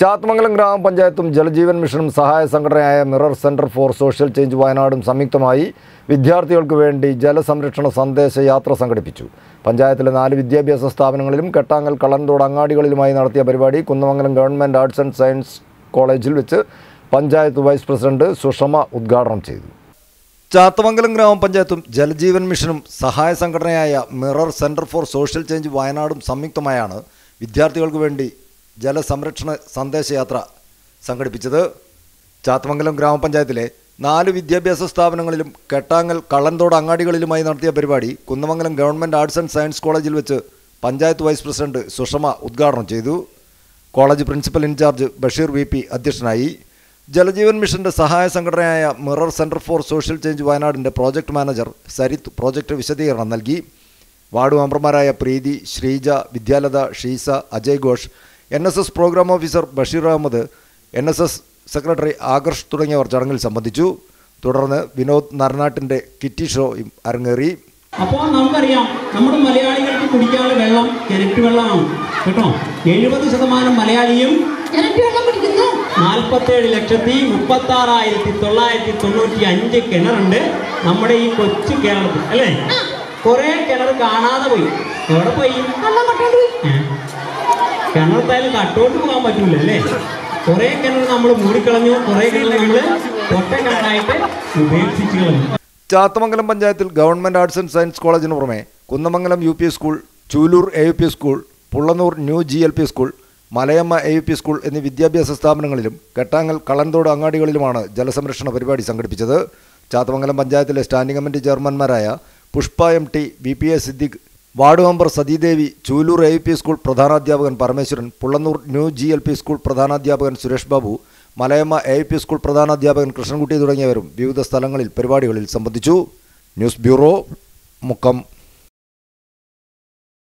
ചാത്തമംഗലം ഗ്രാമപഞ്ചായത്തും ജലജീവൻ മിഷനും സഹായ സംഘടനയായ mirror centre for social change വയനാടും സംയുക്തമായി വിദ്യാർത്ഥികൾക്ക് വേണ്ടി ജലസംരക്ഷണ സന്ദേശ യാത്ര സംഘടിപ്പിച്ചു. പഞ്ചായത്തിലെ നാല് വിദ്യാഭ്യാസ സ്ഥാപനങ്ങളിലും കെട്ടാങ്ങൽ കളന്തോട് അങ്ങാടികളിലുമായി നടത്തിയ പരിപാടി Kunnamangalam government arts and science കോളേജിൽ വെച്ച് പഞ്ചായത്ത് വൈസ് പ്രസിഡന്റ് സുഷമ ഉദ്ഘാടനം ചെയ്തു. ചാത്തമംഗലം ഗ്രാമപഞ്ചായത്തും ജലജീവൻ മിഷനും സഹായ സംഘടനയായ mirror centre for social change വയനാടും സംയുക്തമായാണ് വിദ്യാർത്ഥികൾക്ക് വേണ്ടി ജലസംരക്ഷണ സന്ദേശയാത്ര സംഘടിപ്പിച്ചത് ചാത്തമംഗലം ഗ്രാമപഞ്ചായത്തിലെ നാല് വിദ്യാഭ്യാസ സ്ഥാപനങ്ങളിലും കെട്ടാങ്ങൽ കള്ളന്തോട് അങ്ങാടികളിലുമായി നടത്തിയ പരിപാടി Kunnamangalam government arts and science കോളേജിൽ വെച്ച് പഞ്ചായത്ത് വൈസ് പ്രസിഡന്റ് സുഷമ ഉദ്ഘാടനം ചെയ്തു. College principal incharge Basheer V P അധ്യക്ഷനായി. ജലജീവൻ മിഷന്റെ സഹായ സംഘടനയായ mirror centre for social change വയനാടിന്റെ പ്രോജക്ട് മാനേജർ സരിത്ത് പ്രോജക്റ്റ് വിശദീകരണം നൽകി. വാർഡ് മെമ്പർമാരായ Preethi Sreeja Vidyalatha Sheesa Ajay Ghosh N S S program officer Basheer Ahammed N S S secretary Akarsh തുടങ്ങിയവർ ചടങ്ങിൽ സംബന്ധിച്ചു. തുടർന്ന് വിനോദ് നരനാട്ടിന്റെ കിറ്റി ഷോയും അരങ്ങേറി. അപ്പോൾ നമുക്കറിയാം നമ്മുടെ മലയാളികൾക്ക് കുടിക്കാനുള്ള വെള്ളം കിണറ്റ് വെള്ളമാണ്. കേട്ടോ? എഴുപത് ശതമാനം മലയാളിയും ഇരട്ടി വെള്ളം കുടിക്കുന്നു. നാൽപ്പത്തേഴ് ലക്ഷത്തി മുപ്പത്തി ആറായിരത്തി തൊള്ളായിരത്തി തൊണ്ണൂറ്റി അഞ്ച് കിണറുണ്ട് നമ്മുടെ ഈ കൊച്ചു കേരളത്തിൽ അല്ലേ? കുറെ കിണർ കാണാതെ പോയി. എവിടെ പോയി? കിണറത്തായാലും കട്ടോട്ട് പോകാൻ പറ്റൂല അല്ലേ? കുറെ കിണർ നമ്മൾ മൂടിക്കളഞ്ഞു കുറെ കിണർ നമ്മൾ ഒറ്റ കിണറായിട്ട് ഉപേക്ഷിച്ചു കളഞ്ഞു. ചാത്തമംഗലം പഞ്ചായത്തിൽ ഗവൺമെന്റ് ആർട്സ് ആൻഡ് സയൻസ് കോളേജിന് പുറമെ Kunnamangalam U P school Choolur A U P school Pullanoor new G L P school Malayamma A U P school എന്നീ വിദ്യാഭ്യാസ സ്ഥാപനങ്ങളിലും കെട്ടാങ്ങൽ കളന്തോട് അങ്ങാടികളിലുമാണ് ജലസംരക്ഷണ പരിപാടി സംഘടിപ്പിച്ചത്. ചാത്തമംഗലം പഞ്ചായത്തിലെ standing committee ചെയർമാൻമാരായ Pushpa M T B P A Siddique ward member Sathidevi Choolur A P school പ്രധാനാധ്യാപകൻ Parameswaran Pullanoor new G L P school പ്രധാനാധ്യാപകൻ Suresh Babu Malayamma A P school പ്രധാനാധ്യാപകൻ Krishnankutty തുടങ്ങിയവരും വിവിധ സ്ഥലങ്ങളിൽ പരിപാടികളിൽ സംബന്ധിച്ചു. News bureau Mukkam.